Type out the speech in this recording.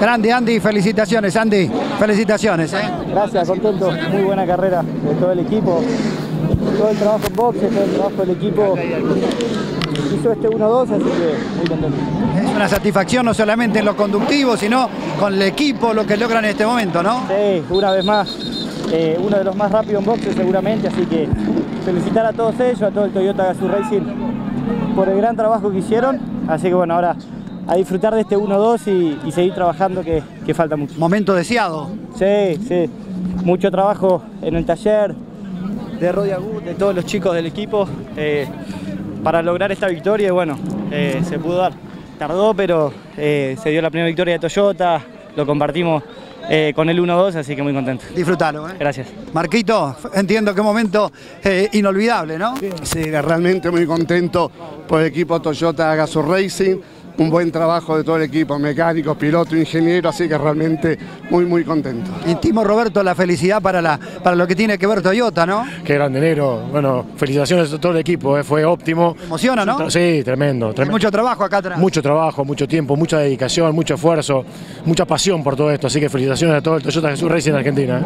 Grande Andy, felicitaciones Andy, felicitaciones. ¿eh? Gracias, contento, muy buena carrera de todo el equipo, todo el trabajo en boxe, todo el trabajo del equipo. Hizo este 1-2, así que muy contento. Es una satisfacción no solamente en lo conductivo, sino con el equipo, lo que logran en este momento, ¿no? Sí, una vez más, eh, uno de los más rápidos en boxe seguramente, así que felicitar a todos ellos, a todo el Toyota Gazoo Racing por el gran trabajo que hicieron, así que bueno, ahora a disfrutar de este 1-2 y, y, seguir trabajando que, que, falta mucho. Momento deseado. Sí, sí. Mucho trabajo en el taller de Rodi Agut, de todos los chicos del equipo eh, para lograr esta victoria y bueno, eh, se pudo dar. Tardó, pero eh, se dio la primera victoria de Toyota, lo compartimos eh, con el 1-2, así que muy contento. Disfrutalo, ¿eh? Gracias. Marquito, entiendo que momento eh, inolvidable, ¿no? Sí, realmente muy contento por el equipo Toyota Gazoo Racing un buen trabajo de todo el equipo, mecánico, piloto, ingeniero, así que realmente muy, muy contento. Intimo Roberto, la felicidad para, la, para lo que tiene que ver Toyota, ¿no? Qué grande negro, bueno, felicitaciones a todo el equipo, eh, fue óptimo. ¿Emociona, no? Sí, tremendo, tremendo. mucho trabajo acá atrás. Mucho trabajo, mucho tiempo, mucha dedicación, mucho esfuerzo, mucha pasión por todo esto, así que felicitaciones a todo el Toyota Jesús Racing en Argentina.